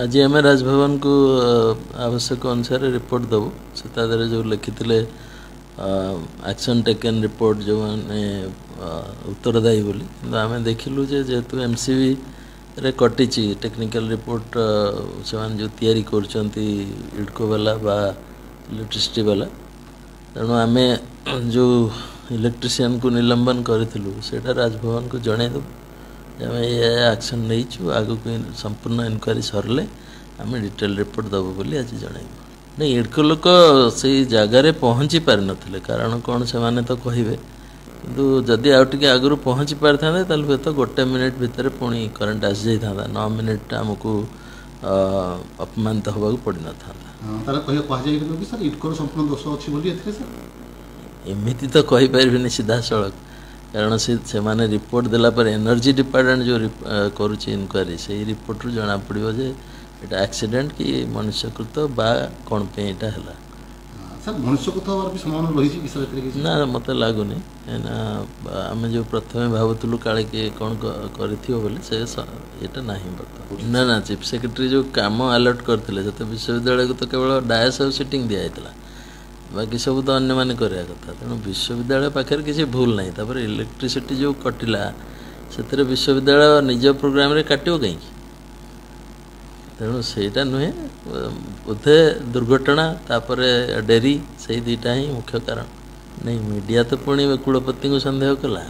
ଆଜି ଆମେ ରାଜଭବନକୁ ଆବଶ୍ୟକ ଅନୁସାରେ ରିପୋର୍ଟ ଦେବୁ ସେ ତା ଦେହରେ ଯେଉଁ ଲେଖିଥିଲେ ଆକ୍ସନ୍ ଟେକେନ୍ ରିପୋର୍ଟ ଯେଉଁମାନେ ଉତ୍ତରଦାୟୀ ବୋଲି କିନ୍ତୁ ଆମେ ଦେଖିଲୁ ଯେ ଯେହେତୁ ଏମ୍ ସି ବିରେ କଟିଛି ଟେକ୍ନିକାଲ ରିପୋର୍ଟ ସେମାନେ ଯେଉଁ ତିଆରି କରୁଛନ୍ତି ଇଡ଼କୋ ବାଲା ବା ଇଲେକ୍ଟ୍ରିସିଟି ବାଲା ତେଣୁ ଆମେ ଯେଉଁ ଇଲେକ୍ଟ୍ରିସିଆନ୍କୁ ନିଲମ୍ବନ କରିଥିଲୁ ସେଇଟା ରାଜଭବନକୁ ଜଣାଇଦେବୁ ଆମେ ଏ ଆକ୍ସନ୍ ନେଇଛୁ ଆଗକୁ ସମ୍ପୂର୍ଣ୍ଣ ଇନକ୍ୱାରି ସରିଲେ ଆମେ ଡିଟେଲ୍ ରିପୋର୍ଟ ଦେବୁ ବୋଲି ଆଜି ଜଣାଇବୁ ନାଇଁ ଏଡ଼କୁ ଲୋକ ସେଇ ଜାଗାରେ ପହଞ୍ଚି ପାରିନଥିଲେ କାରଣ କ'ଣ ସେମାନେ ତ କହିବେ କିନ୍ତୁ ଯଦି ଆଉ ଟିକେ ଆଗରୁ ପହଞ୍ଚି ପାରିଥାନ୍ତେ ତାହେଲେ ହୁଏତ ଗୋଟେ ମିନିଟ୍ ଭିତରେ ପୁଣି କରେଣ୍ଟ ଆସିଯାଇଥାନ୍ତା ନଅ ମିନିଟ୍ ଆମକୁ ଅପମାନିତ ହେବାକୁ ପଡ଼ିନଥାନ୍ତା ଏମିତି ତ କହିପାରିବିନି ସିଧାସଳଖ କାରଣ ସେ ସେମାନେ ରିପୋର୍ଟ ଦେଲା ପରେ ଏନର୍ଜି ଡିପାର୍ଟମେଣ୍ଟ ଯେଉଁ କରୁଛି ଇନକ୍ୱାରି ସେଇ ରିପୋର୍ଟରୁ ଜଣାପଡ଼ିବ ଯେ ଏଇଟା ଆକ୍ସିଡେଣ୍ଟ କି ମନୁଷ୍ୟକୃତ ବା କ'ଣ ପାଇଁ ଏଇଟା ହେଲା ନା ମୋତେ ଲାଗୁନି କାହିଁକିନା ଆମେ ଯେଉଁ ପ୍ରଥମେ ଭାବୁଥିଲୁ କାଳେ କିଏ କ'ଣ କରିଥିବ ବୋଲି ସେ ଏଇଟା ନାହିଁ ବର୍ତ୍ତମାନ ନା ନା ଚିଫ୍ ସେକ୍ରେଟାରୀ ଯେଉଁ କାମ ଆଲର୍ଟ କରିଥିଲେ ସେତେ ବିଶ୍ୱବିଦ୍ୟାଳୟକୁ ତ କେବଳ ଡାୟାସ୍ ଆଉ ସିଟିଂ ଦିଆହେଇଥିଲା ବାକି ସବୁ ତ ଅନ୍ୟମାନେ କରିବା କଥା ତେଣୁ ବିଶ୍ୱବିଦ୍ୟାଳୟ ପାଖରେ କିଛି ଭୁଲ ନାହିଁ ତାପରେ ଇଲେକ୍ଟ୍ରିସିଟି ଯେଉଁ କଟିଲା ସେଥିରେ ବିଶ୍ୱବିଦ୍ୟାଳୟ ନିଜ ପ୍ରୋଗ୍ରାମରେ କାଟିବ କାହିଁକି ତେଣୁ ସେଇଟା ନୁହେଁ ବୋଧେ ଦୁର୍ଘଟଣା ତାପରେ ଡେରି ସେଇ ଦୁଇଟା ହିଁ ମୁଖ୍ୟ କାରଣ ନାଇଁ ମିଡ଼ିଆ ତ ପୁଣି କୁଳପତିଙ୍କୁ ସନ୍ଦେହ କଲା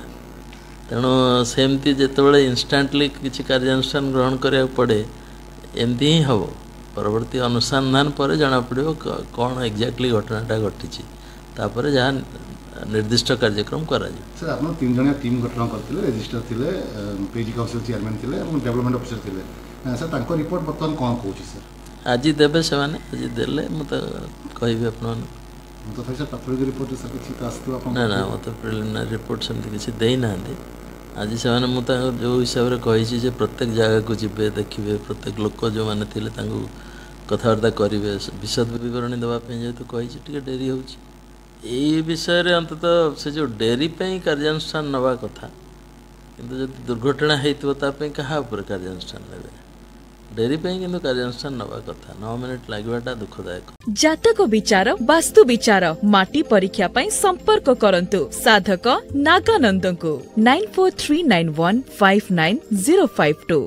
ତେଣୁ ସେମିତି ଯେତେବେଳେ ଇନଷ୍ଟାଣ୍ଟଲି କିଛି କାର୍ଯ୍ୟାନୁଷ୍ଠାନ ଗ୍ରହଣ କରିବାକୁ ପଡ଼େ ଏମିତି ହିଁ ହେବ ପରବର୍ତ୍ତୀ ଅନୁସନ୍ଧାନ ପରେ ଜଣାପଡ଼ିବ କ'ଣ ଏକ୍ଜାକ୍ଟଲି ଘଟଣାଟା ଘଟିଛି ତାପରେ ଯାହା ନିର୍ଦ୍ଦିଷ୍ଟ କାର୍ଯ୍ୟକ୍ରମ କରାଯିବ ସାର୍ ଆପଣ ତିନି ଜଣିଆ ଟିମ୍ ଗଠନ କରିଥିଲେ ରେଜିଷ୍ଟର ଥିଲେ ପିଜି କାଉନସିଲ୍ ଚେୟାରମ୍ୟାନ୍ ଥିଲେ ଏବଂ ଡେଭଲପମେଣ୍ଟ ଅଫିସର ଥିଲେ ସାର୍ ତାଙ୍କ ରିପୋର୍ଟ ବର୍ତ୍ତମାନ କ'ଣ କହୁଛି ସାର୍ ଆଜି ଦେବେ ସେମାନେ ଆଜି ଦେଲେ ମୁଁ ତ କହିବି ଆପଣମାନଙ୍କୁ ନା ନା ମୋତେ ପ୍ରିଲିମିନାରୀ ରିପୋର୍ଟ ସେମିତି କିଛି ଦେଇନାହାନ୍ତି ଆଜି ସେମାନେ ମୁଁ ତାଙ୍କ ଯେଉଁ ହିସାବରେ କହିଛି ଯେ ପ୍ରତ୍ୟେକ ଜାଗାକୁ ଯିବେ ଦେଖିବେ ପ୍ରତ୍ୟେକ ଲୋକ ଯେଉଁମାନେ ଥିଲେ ତାଙ୍କୁ କଥାବାର୍ତ୍ତା କରିବେ ବିଶଦ ବିବରଣୀ ଦେବା ପାଇଁ ଯେହେତୁ କହିଛି ଟିକେ ଡେରି ହେଉଛି ଏଇ ବିଷୟରେ ଅନ୍ତତଃ ସେ ଯେଉଁ ଡେରି ପାଇଁ କାର୍ଯ୍ୟାନୁଷ୍ଠାନ ନେବା କଥା କିନ୍ତୁ ଯଦି ଦୁର୍ଘଟଣା ହେଇଥିବ ତା ପାଇଁ କାହା ଉପରେ କାର୍ଯ୍ୟାନୁଷ୍ଠାନ ନେବେ ଡେରି ପାଇଁ କିନ୍ତୁ କାର୍ଯ୍ୟାନୁଷ୍ଠାନ ନବା କଥା ନଅ ମିନିଟ ଲାଗିବାଟା ଦୁଃଖଦାୟକ ଜାତକ ବିଚାର ବାସ୍ତୁ ବିଚାର ମାଟି ପରୀକ୍ଷା ପାଇଁ ସମ୍ପର୍କ କରନ୍ତୁ ସାଧକ ନାଗାନନ୍ଦଙ୍କୁ nine four three nine one five nine zero five two